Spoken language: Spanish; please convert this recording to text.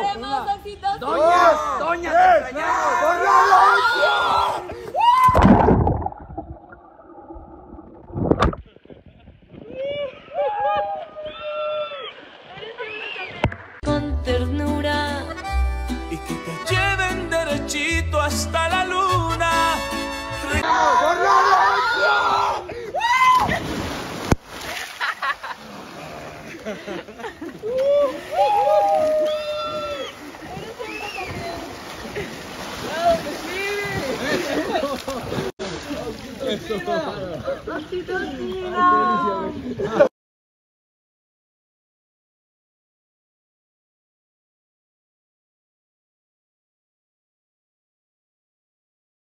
¡Queremos éxitos! ¡Doña! ¡Doña! ¡Doña! ¡Doña! Con ternura y que te lleven derechito hasta la luna. Uh! Docinho! Docinho!